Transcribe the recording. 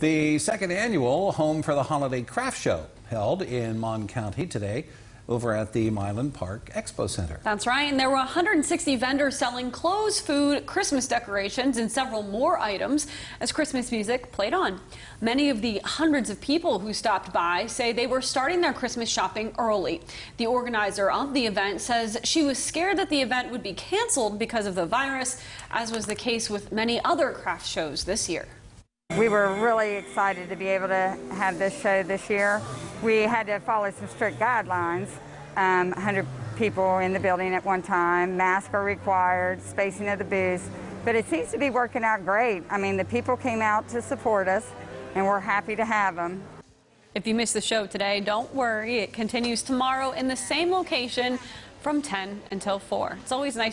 The second annual Home for the Holiday Craft Show held in Mon County today over at the Mylan Park Expo Center. That's right, and there were 160 vendors selling clothes, food, Christmas decorations, and several more items as Christmas music played on. Many of the hundreds of people who stopped by say they were starting their Christmas shopping early. The organizer of the event says she was scared that the event would be canceled because of the virus, as was the case with many other craft shows this year. We were really excited to be able to have this show this year. We had to follow some strict guidelines. Um, 100 people in the building at one time, masks are required, spacing of the booths, but it seems to be working out great. I mean, the people came out to support us, and we're happy to have them. If you missed the show today, don't worry. It continues tomorrow in the same location from 10 until 4. It's always nice.